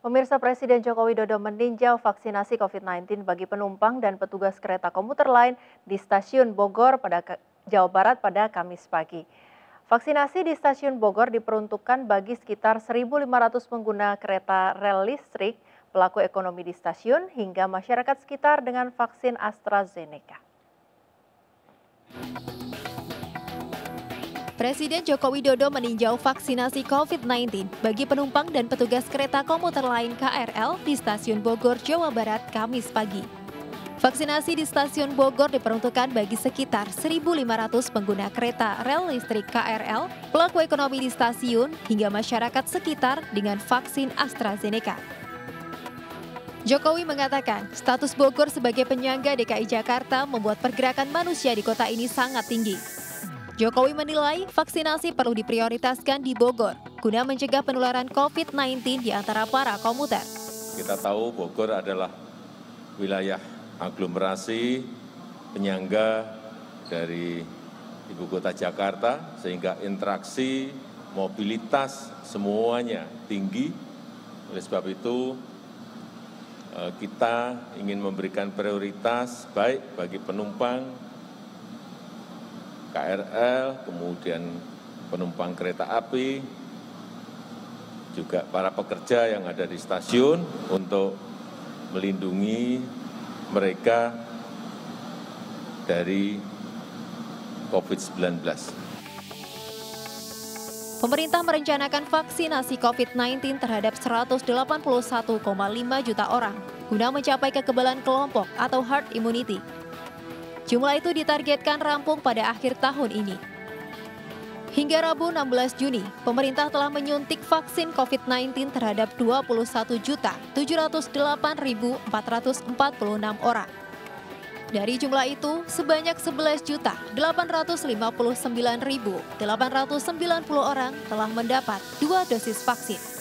Pemirsa Presiden Joko Widodo meninjau vaksinasi COVID-19 bagi penumpang dan petugas kereta komuter lain di stasiun Bogor pada Jawa Barat pada Kamis pagi. Vaksinasi di stasiun Bogor diperuntukkan bagi sekitar 1.500 pengguna kereta rel listrik, pelaku ekonomi di stasiun, hingga masyarakat sekitar dengan vaksin AstraZeneca. Presiden Joko Widodo meninjau vaksinasi COVID-19 bagi penumpang dan petugas kereta komuter lain KRL di Stasiun Bogor, Jawa Barat, Kamis pagi. Vaksinasi di Stasiun Bogor diperuntukkan bagi sekitar 1.500 pengguna kereta rel listrik KRL, pelaku ekonomi di stasiun, hingga masyarakat sekitar dengan vaksin AstraZeneca. Jokowi mengatakan, status Bogor sebagai penyangga DKI Jakarta membuat pergerakan manusia di kota ini sangat tinggi. Jokowi menilai vaksinasi perlu diprioritaskan di Bogor guna mencegah penularan COVID-19 di antara para komuter. Kita tahu Bogor adalah wilayah aglomerasi penyangga dari ibu kota Jakarta sehingga interaksi mobilitas semuanya tinggi. Oleh sebab itu eh, kita ingin memberikan prioritas baik bagi penumpang KRL, kemudian penumpang kereta api, juga para pekerja yang ada di stasiun untuk melindungi mereka dari COVID-19. Pemerintah merencanakan vaksinasi COVID-19 terhadap 181,5 juta orang guna mencapai kekebalan kelompok atau herd immunity Jumlah itu ditargetkan rampung pada akhir tahun ini. Hingga Rabu 16 Juni, pemerintah telah menyuntik vaksin COVID-19 terhadap 21.708.446 orang. Dari jumlah itu, sebanyak 11.859.890 orang telah mendapat dua dosis vaksin.